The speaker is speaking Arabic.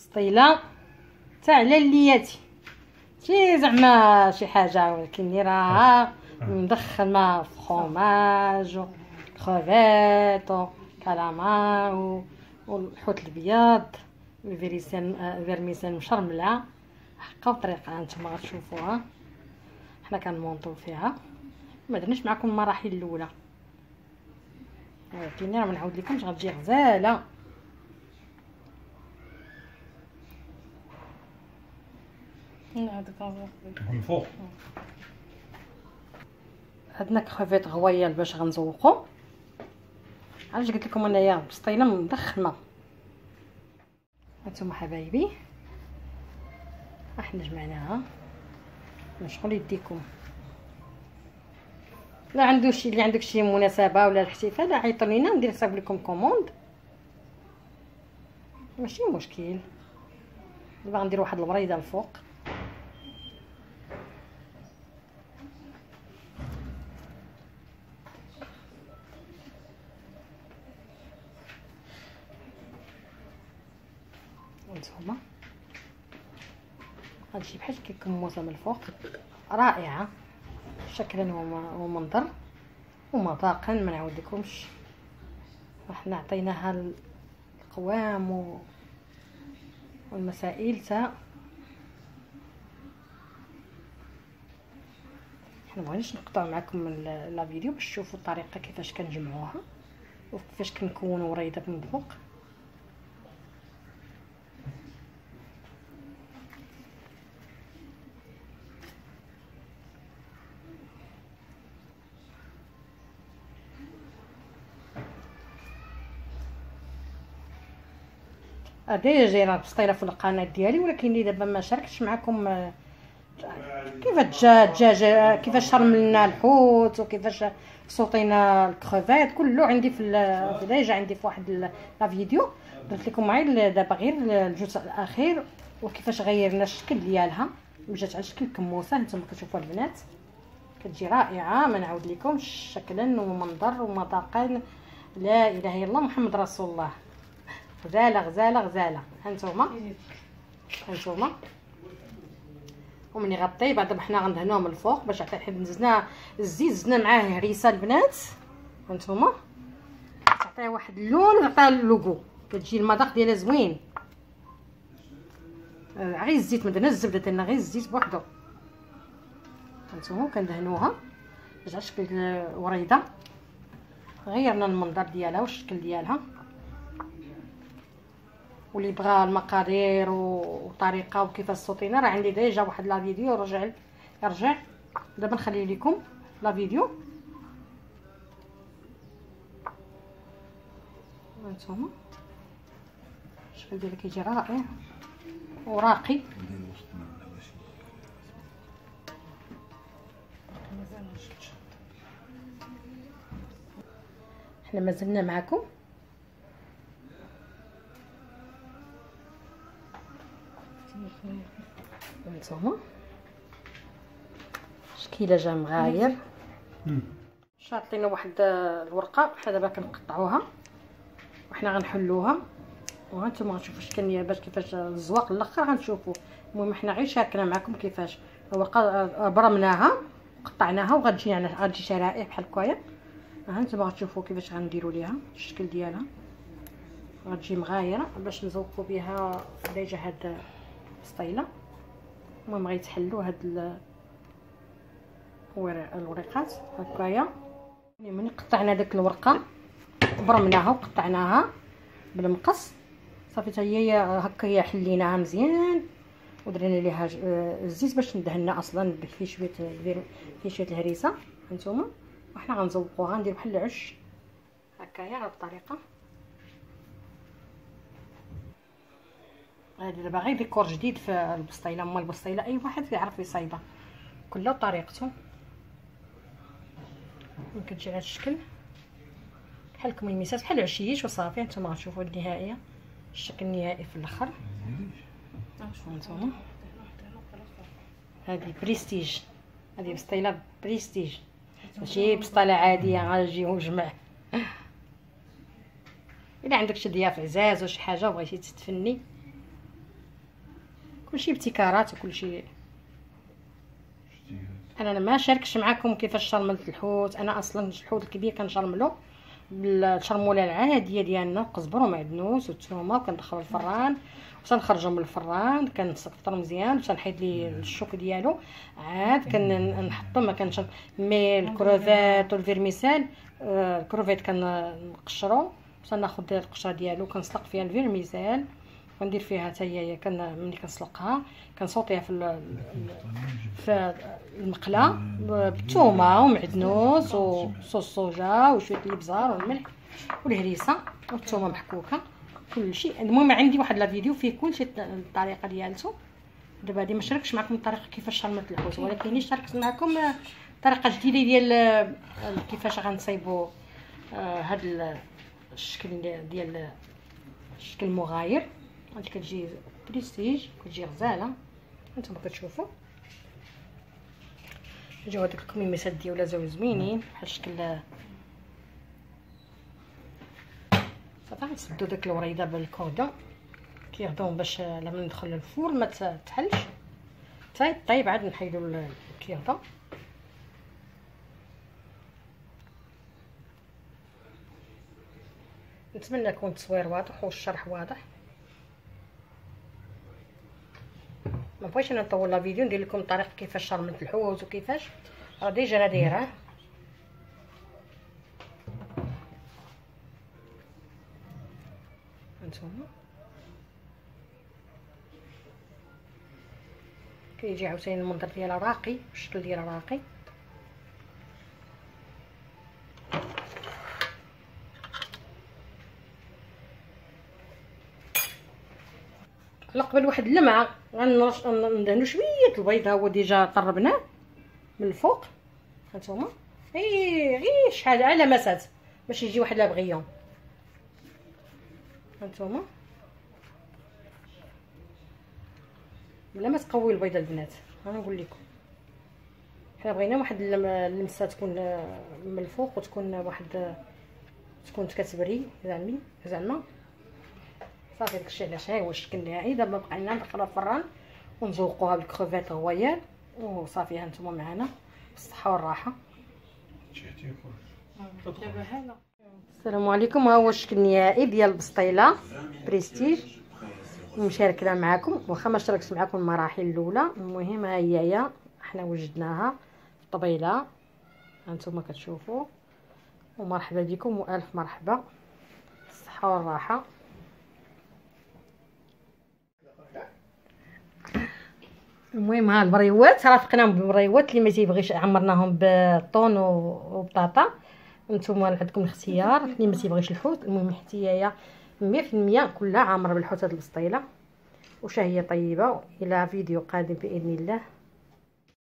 سطيله تاع على اللياتي شي زعما شي حاجة ولكن راها مدخله فخوماج كروفيت كالامار والحوت الابيض الفيريسان فيرميسان مشرملة. حقا وطريقة نتوما غتشوفوها. حنا كنمونطو فيها. ما درناش معكم المراحل الأولى. ولكن راه ما نعاود لكمش غتجي غزالة. من فوق عندنا كروفيت غويال باش غنزوقو. علاش قلت لكم أنايا بسطيلة مدخمه هانتوما حبايبي إحنا جمعناها شغل يديكم. لا عنده شي اللي عندك شي مناسبة ولا الاحتفال عيطوا لينا ندير حساب لكم كوموند. ماشي مشكل. دابا غندير واحد الوريدة الفوق هانتوما هادشي بحال كيكموسه من الفوق رائعة. شكلا ومنظر. ومذاقا ما نعاود لكمش وحنا عطيناها القوام والمسائل تا. حنا مبغيناش نقطع معكم لا فيديو باش تشوفوا الطريقة كيفاش كنجمعوها وكيفاش كنكونوا وريده من الفوق. déjà راه بسطيله في القناة ديالي ولكن دابا ما شاركتش معكم آه، كيفاش الدجاج كيفاش شرملنا الحوت وكيفاش صوتينا الكروفيت كله عندي في déjà عندي في واحد la vidéo. درت لكم معايا دابا غير الجزء الأخير وكيفاش غيرنا الشكل ديالها. وجات على شكل كموسه نتوما كتشوفوا البنات. كتجي رائعة ما نعاود لكمش شكلا ومنظر ومذاقا لا إله إلا الله محمد رسول الله. غزاله غزاله غزاله هانتوما. هانتوما. ومني غطي بعد حنا غندهنوه من الفوق باش حتى حيت نزلنا الزيت زدنا معاه هريسة البنات. هانتوما. تعطيه واحد اللون وتعطيها اللوغو. كتجي المذاق ديالها زوين. آه، غير الزيت ما الزبدة درنا غير الزيت بوحدو. هانتوما كندهنوها. على شكل وريدة. غيرنا المنظر ديالها والشكل ديالها. واللي بغى المقادير وطريقة وكيفاش صوتينا راه عندي ديجا واحد لا فيديو رجع يرجع دابا نخلي لكم لا فيديو. هانتوما. الشكل ديالها كيجي رائع. وراقي. حنا مازلنا معكم هانتوما شكيله جا مغاير شاطين واحد الورقه حنا دابا كنقطعوها وحنا غنحلوها وهانتوما غتشوفوا شكل باش كيفاش الزواق الآخر غنشوفوا المهم حنا غير شاركنا معكم كيفاش الورقه برمناها قطعناها وغتجي يعني غتجي شرائح بحال هكايا هانتوما غتشوفوا كيفاش غنديروا ليها الشكل ديالها غتجي مغايره باش نزوقوا بها ديجا هاد السطيله المهم غيتحلوا هاد الوريقات هكايا. يعني ملي قطعنا داك الورقة برمناها وقطعناها بالمقص. صافي حتى هي هكايا حليناها مزيان. ودرنا ليها الزيت باش ندهنا أصلا فيه شوية فيه شوية الهريسة. هانتوما. وحنا غنزوقوها ندير بحال العش. هكايا بهاد الطريقة. هادي دابا غير ديكور جديد في البسطيلة أما البسطيلة أي واحد يعرف يصايبها. كله بطريقته ممكن تجي على الشكل. بحال كميميسات بحال العشيش وصافي نتوما غتشوفوا النهائية. الشكل النهائي في الأخر. هانتوما هذه بريستيج. هذه بسطيلة بريستيج. ماشي بسطيلة عادية غنجي ونجمع. إلا عندك شي ضياف عزاز ولا شي حاجة وبغيتي تتفني كلشي ابتكارات وكلشي. أنا ما شاركش معكم كيفاش شرملت الحوت. أنا أصلا الحوت الكبير كنشرملو بالشرمولة العادية ديالنا قزبر ومعدنوس والثومه وكندخلو الفران وتنخرجو من الفران كنسطر مزيان وتنحيد ليه الشوك ديالو. عاد كنحطو ما كنش مي ال crevettes وال vermicelle آه، الكروفيت كنقشرو تناخد القشرة ديالو كنسلق فيها ال vermicelle وندير فيها حتى هي كن ملي كنسلقها كنصوطيها في في المقله بالثومه ومعدنوس و sauce soja وشوية الإبزار والملح والهريسة والثومه محكوكة كلشي المهم عندي واحد la vidéo فيه كلشي الطريقة ديالتو دابا هادي ما شاركش معكم الطريقة كيفاش شرملت الحوت ولكن شاركت معكم طريقة جديدة ديال كيفاش غنصايبوا آه، هاد الشكل ديال الشكل المغاير. هادي كتجي بريستيج كتجي غزاله هانتوما كتشوفوا جاو هادوك الكميميسات ديالها زاو زوينين بحال الشكل صافي غنسدو داك الوريده بالكوردون كيغدو باش لما ندخل الفور ما تحلش طيب طيب عاد نحيدو الكيردون نتمنى يكون التصوير واضح والشرح واضح ما بغيتش أنا نطول لا فيديو ندير لكم طريقه كيفاش شرمت الحوت وكيفاش. راه ديجا أنا دايره هانتوما. كيجي عاوتاني المنظر ديالها راقي الشكل ديالها راقي قبل واحد اللمعة. غنرش ندهنو شوية البيض ها هو ديجا طربناه من الفوق. هانتوما. غير غير شحال على مسات. باش يجي واحد لابغيون هانتوما. بلا ما تقوي البيضة البنات. أنا نقول لكم. حنا بغينا واحد اللمسة تكون من الفوق وتكون واحد تكون كتبري زعما زعما. صافي داكشي علاش ها هو الشكل النهائي دابا بقى لنا ندخلوها الفران ونزوقوها بال crevettes royales وصافي ها نتوما معنا بالصحة والراحة. السلام عليكم. ها هو الشكل النهائي ديال البسطيله بريستيج. مشاركنا معكم واخا ما شاركتش معكم المراحل الأولى المهم ها هي هي حنا وجدناها في الطبيله هانتوما كتشوفوا. ومرحبا بكم وألف مرحبا. الصحه والراحة. المهم ها البريوات. رافقناهم بالبريوات اللي ما تيبغيش عمرناهم بالطون وبطاطا. نتوما عندكم الاختيار. اللي ما تيبغيش الحوت المهم هي 100% كلها عامرة بالحوت هاد البسطيله وشهيه طيبة إلى فيديو قادم بإذن الله.